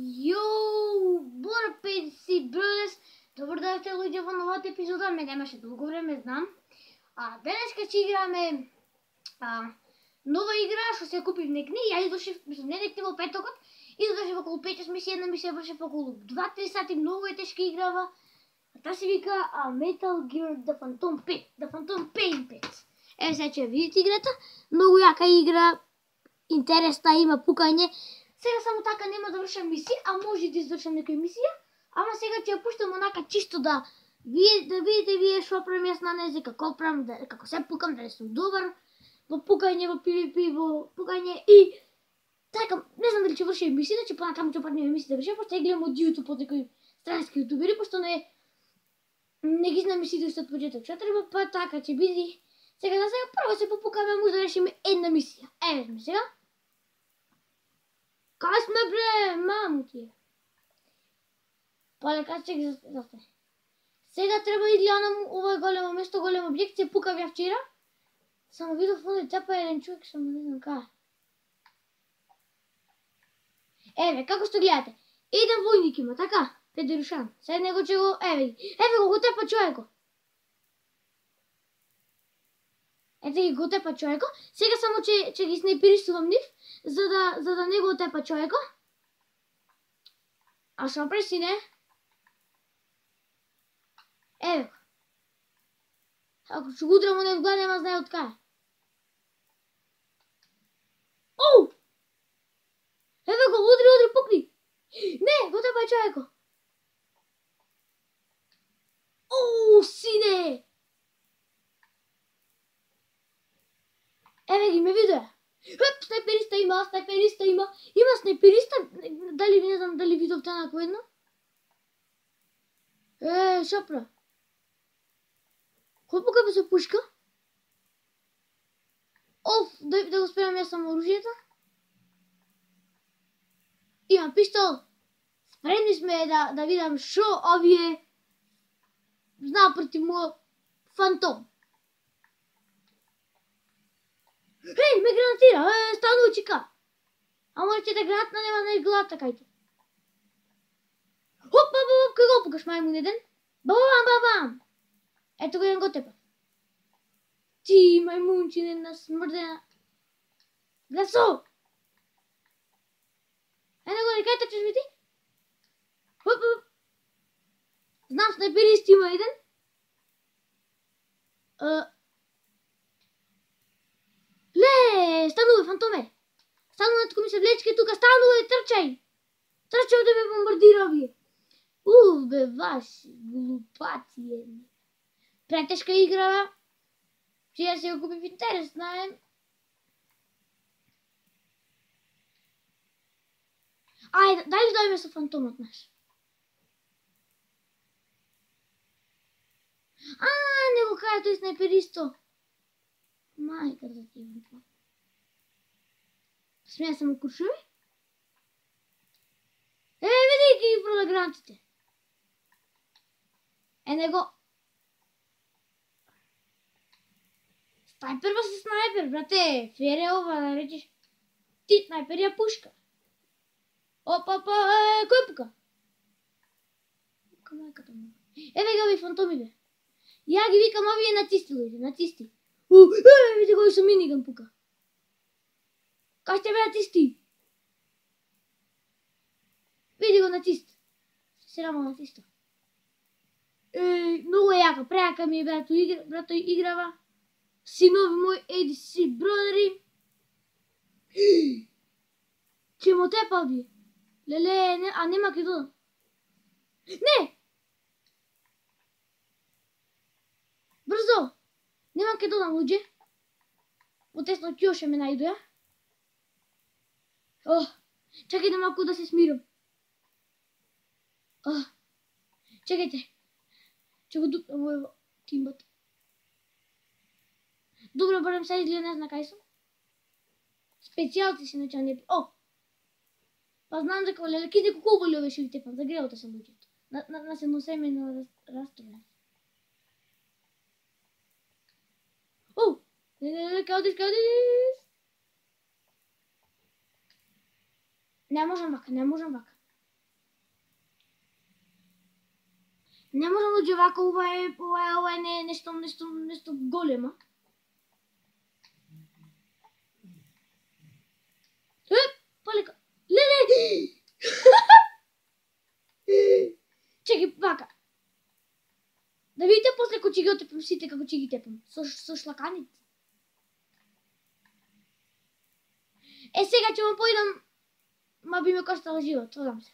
Йоу, Бора си Бръдес! Добър ден, сте луѓе во новата епизода. Ме немаше долго време, знам. А денеска ќе играме а, нова игра што се купив некни. Ја извршив, мислам, не некни во петокот. Извршив околу 5 мисија, една мисија вршив околу 2-3 сати. Многу е тешка играва. А та се вика а, Metal Gear The Phantom 5. The Phantom Pain 5. Еве сега ќе видите играта. Многу јака игра. Интересна има пукање. Сега само така нема да вршам мисија, а може да извршам некоја мисија. Ама сега ќе ја пуштам онака чисто да вие да видите вие што правам јас на незе, како правам, да, како се пукам, дали сум добар во пукање, во PvP, во пукање и така, не знам дали ќе врши емисија, ќе понатаму ќе падне емисија да вршам, пошто ја гледам од YouTube од некои странски јутубери, пошто не не ги знам мисиите од почеток. Што треба па така ќе биде. Сега за сега прво се попукаме, може да решиме една. Еве сме сега. Маму ти? Поле кај чек за се. Сега треба да гледам ова големо место, голем објект, се пука ја вчера. Само видов оној тепа еден човек, само не знам кај. Еве, како што гледате, еден војник има, така? Педерушан. Сега него че го, еве, еве го, го тепа човеко. Ете ги го тепа човеко. Сега само че, че ги снайперисувам нив за да, за да не го отепа човеко. А што преси не? Ево. Ако ќе го удрам не глава, нема знае кај. Оу! Еве го, удри, удри, пукни. Не, го тепа човеко. Оу, сине! Еве ги ме видеа. Хъп, снайпериста има, снайпериста има. Има снайпериста. Дали не знам дали видовте на едно? Е, шапра. Колко би се пушка? Оф, да, да го спирам я само оружието. Имам пистол. Спремни сме да, да видам шо овие знаа против мој фантом. Ей, ме гранатира, е, стану чика. Ама ќе да гранатна нема на главата кајте. Хоп, ба, ба, кај го покаш мајмун еден? Ба, ба, ба, ба. Ето го еден го тепа. Ти, мајмунчине на смрдена. Гасо! Ено го, кај течеш ми ти? Хоп, хоп. Знам снайперист има еден. Uh, Ле, станувай, фантоме! Станувай, тука ми се влечке тука, станувай, трчај! Трчај да ме бомбардира овие. Уф, бе, ваши глупаци едни. Претешка игра, че ја се го купи в интерес, знаем. Ајде, дај ли дојме со фантомот наш? А, не го кажа тој снайперисто. Майка имам това. Смея само куршуми? Е, види ги фотографите. Е, не го... Снайпер си снайпер, брате. Фер е ова, да речеш. Ти снайпер ја пушка. Опа, опа, е, кој пука? Пука майката му. Еве ги ови фантоми, бе. Ја ги викам овие нацисти, луѓе, нацисти. У, е, види го со миниган пука. Кај сте бе нацисти? Види го нацист. Се рамо нациста. Е, многу е јака, прејака ми е брато, игра, брато играва. Синови мој, еди си, бродери. Че му тепа би. Леле, не, а нема ке додам. Не! Брзо! Немам ке додам луѓе. Потесно ќе ме најдоја. Ох, чакајте малку да се смирам. Ох, чекајте. Ќе го дупнам во тимбот. Добро, барем сега изгледа не зна кај сум. Специјалци си начал не... О! Па знам дека леле киде колку боли овие шивите па загрелото се луѓето. На, на, на Go this, go this. Не можем вака, не можем вака. Не можем да джевака, е, ова е, ова е, не, е нещо, нещо, нещо голема. Е, Полека. Леле! Да видите после кочиги отепам сите, како чиги тепам. Со, со шлаканици. Е, сега ќе му поидам, ма би ме коштало живот, одам се.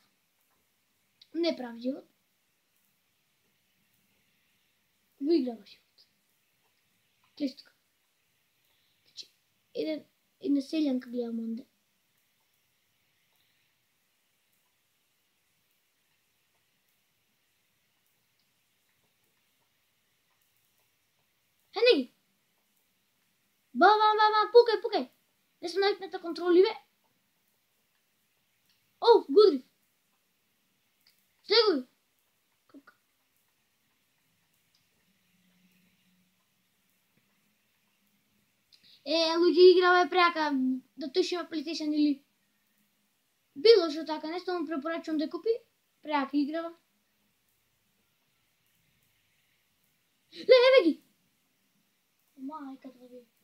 Не прав живот. Выиграва живот. Клистка. Значи, еден, една селјанка гледам онде. Хене ги! Ба, ба, ба, ба, пукај, пукај! Не сме навикнат да контроливе. О, гудрив! Слегови! Е, луѓе играве преака да тој има PlayStation или било што така, нешто му препорачувам да купи, преака играва. Ле, еве ги! Майката да ви.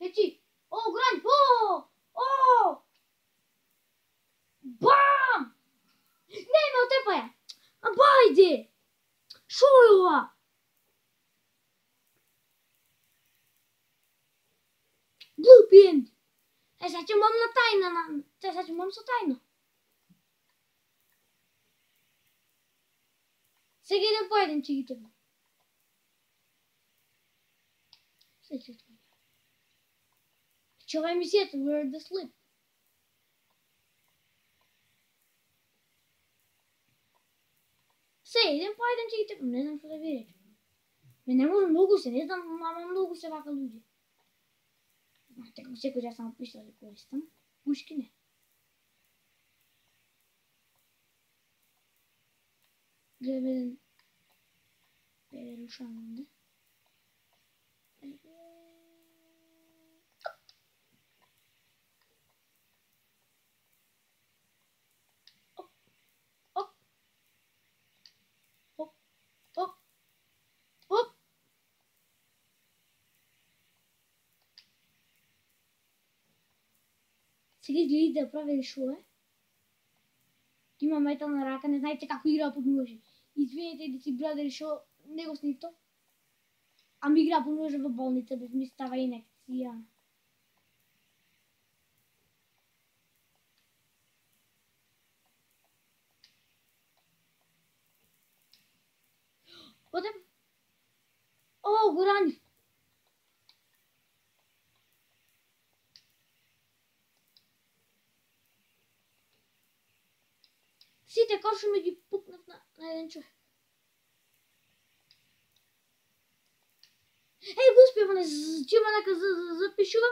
Речи. О, грань. О! О! Бам! Не, ме отепа ја. А бајде! Шо е. Е, сега ќе мам на тајна. На... Сега ќе мам со тајна. Сега идем по един, че ги тъпна. След това. Чува емисията, we're the slip. Сега идем по един, че ги тъпна. Не знам какво да ви рече. Ме не може много се, не знам, мама много се вака люди. Така Сега гледи да прави шоу, Има метал на рака, не знаете како игра под ножи. Извинете да си брадери шо не го снито. Ами игра понуже во болница без ми става инекција. Одем. О, го ранив. Сите кошуми ги пукнав на, на еден човек. Ей, го успеваме, чима нека запишува.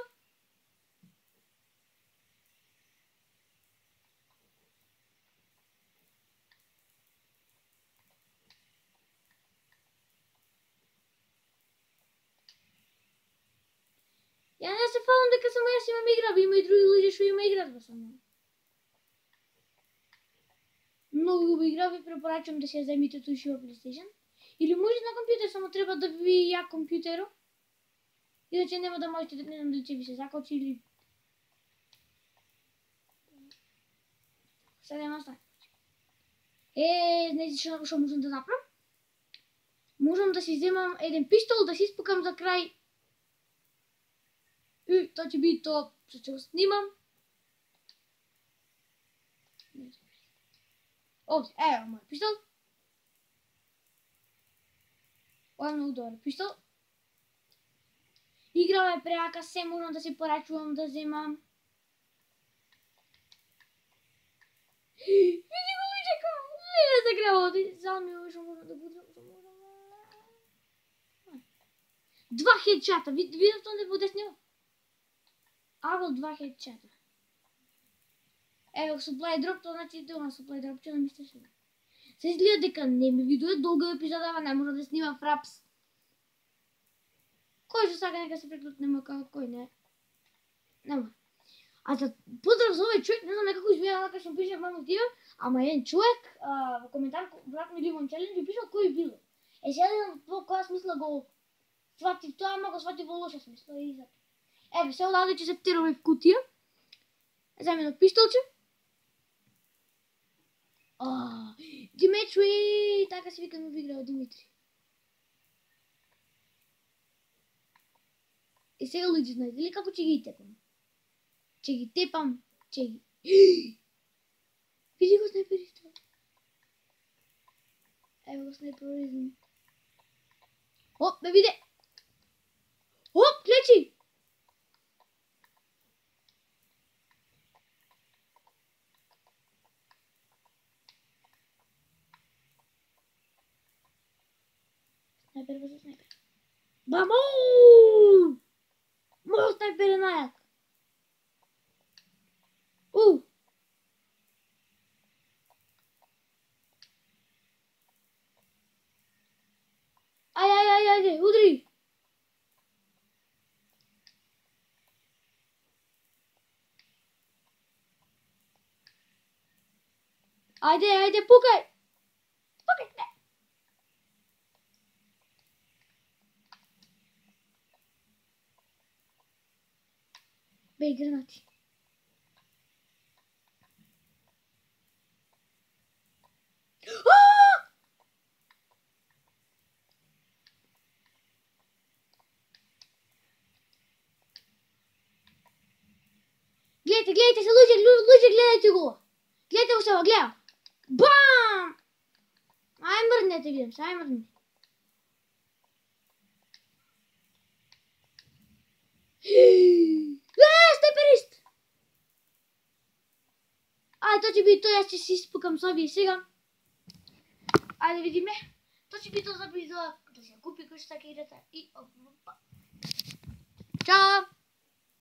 Ја не се фалам дека само јас имам игра, има и други луѓе што има играт во само. Многу убава игра, ви препорачувам да се ја земите тој шива PlayStation. Или може на компјутер, само треба да ви ја компјутеро. Иначе нема да можете, не знам дали ви се закочи или... Сега нема стане. Е, знаете што, што да направам? Можам да си земам еден пистол, да си испукам за крај. И тоа ќе биде тоа што ќе го снимам. Овде, ево мој пистол. Ладно удобро. Пистол. Играме преака, се можам да си порачувам да земам. Види го личека! Не за греботи. Зами што можам да будам, што можам. Два хедчата. Видов тоа не буде снима? Аво два хедчата. Ево, supply drop, тоа значи тоа supply drop, че не мислиш ли? Се изгледа дека не ми видуе долга епизода, не може да снима фрапс. Кој што сака нека се преклучне му како кој не? Нема. А за поздрав за овој човек, не знам некако измина така што пише мамо тио, ама еден човек а, во коментар брат ми Ливон Челендж пишал кој било. Е сега во која смисла го свати тоа, ама го свати во лоша смисла и зато. Еве, се одаде ќе се птираме в кутија. Земи едно пистолче. А, Димитри, така се вика ми играл Димитри. И сега луѓе знаете ли како ќе ги тепам? Ќе ги тепам, ќе ги... Види го снайпериста. Ево го снайперизм. Оп, ме виде! Оп, Снайпер, бързо снайпер. Бамо! Мојот снайпер е најак. У! Ај, ај, ај, ајде, удри! Ајде, ајде, пукај! Пукај, не! Беј гранати. Аа! Гледайте, гледайте се, луѓе, лу- луѓе, гледайте го. Гледайте го сега, гледам. Бам! Ај мрднете, видам се, ај мрднете. to by to, ja ci si spukam sobie i sygam. Ale widzimy, to ci by to zabić do... Kto się kupi kogoś takiej reta i... Ciao!